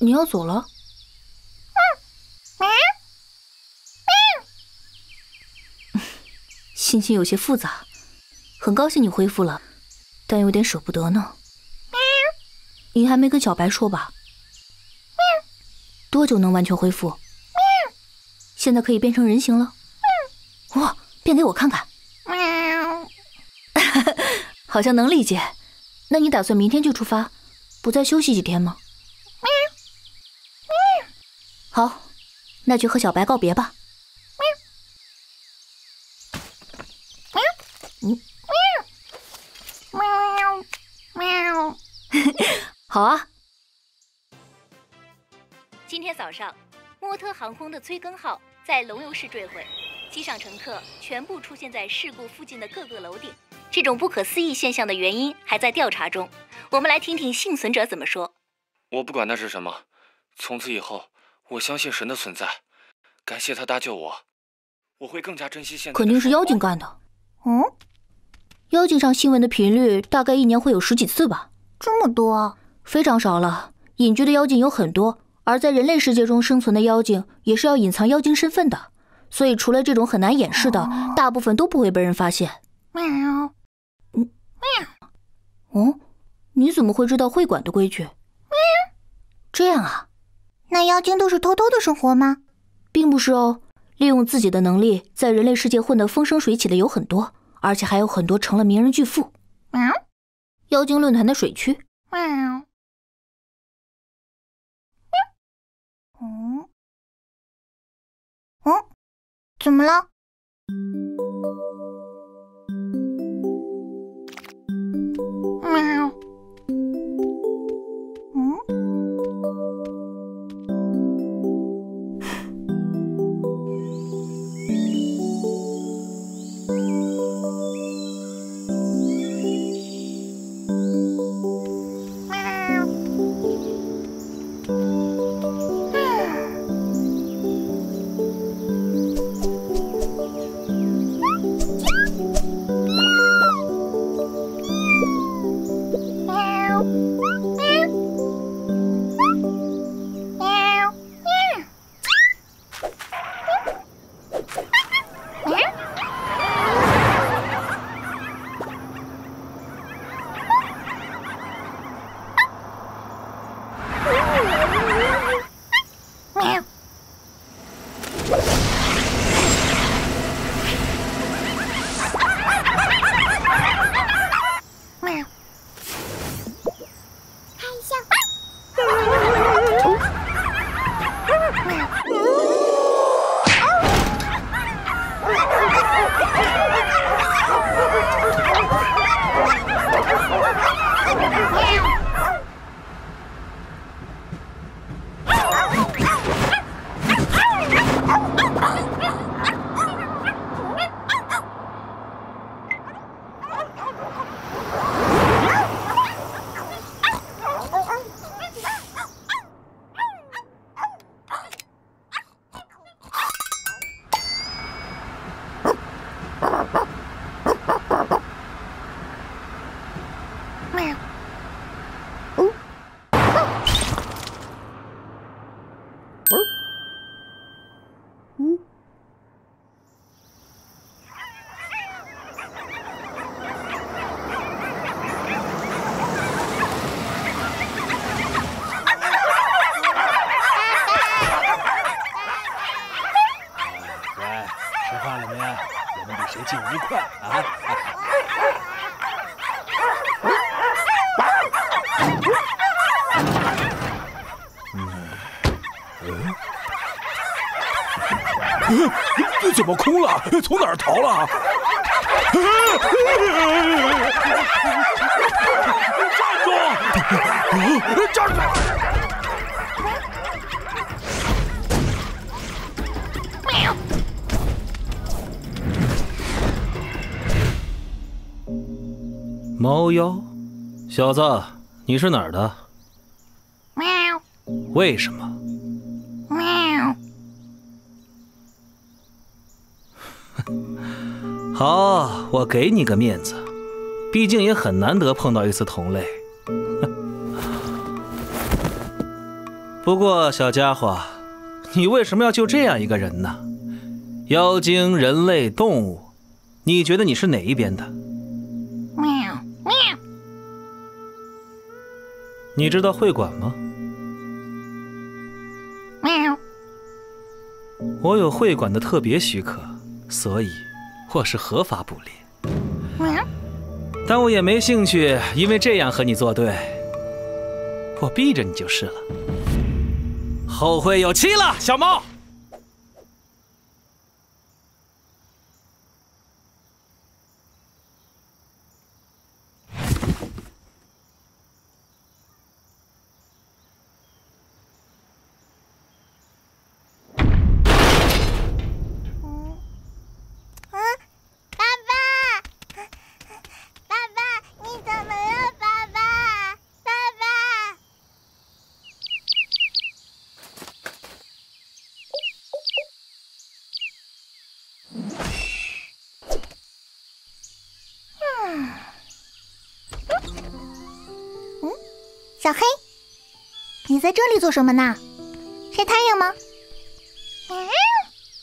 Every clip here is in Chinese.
你要走了？心情有些复杂，很高兴你恢复了，但有点舍不得呢。你还没跟小白说吧？多久能完全恢复？现在可以变成人形了。哇，变给我看看。好像能理解。那你打算明天就出发，不再休息几天吗？好，那就和小白告别吧。嗯，好啊。今天早上，莫特航空的催更号在龙游市坠毁，机上乘客全部出现在事故附近的各个楼顶。这种不可思议现象的原因还在调查中。我们来听听幸存者怎么说。我不管那是什么，从此以后，我相信神的存在，感谢他搭救我。我会更加珍惜现在。肯定是妖精干的。嗯，妖精上新闻的频率大概一年会有十几次吧？这么多？非常少了。隐居的妖精有很多。而在人类世界中生存的妖精也是要隐藏妖精身份的，所以除了这种很难掩饰的，大部分都不会被人发现。喵，嗯，喵，哦，你怎么会知道会馆的规矩？喵，这样啊？那妖精都是偷偷的生活吗？并不是哦，利用自己的能力在人类世界混得风生水起的有很多，而且还有很多成了名人巨富。喵，妖精论坛的水区。喵。嗯，嗯，怎么了？啊怎么空了？从哪儿逃了？站住！站猫妖，小子，你是哪儿的？喵。为什么？喵 好，我给你个面子，毕竟也很难得碰到一次同类。不过，小家伙，你为什么要救这样一个人呢？妖精、人类、动物，你觉得你是哪一边的？你知道会馆吗？喵。我有会馆的特别许可，所以我是合法捕猎。喵。但我也没兴趣，因为这样和你作对。我避着你就是了。后会有期了，小猫。小黑，你在这里做什么呢？晒太阳吗？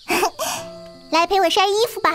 来陪我晒衣服吧。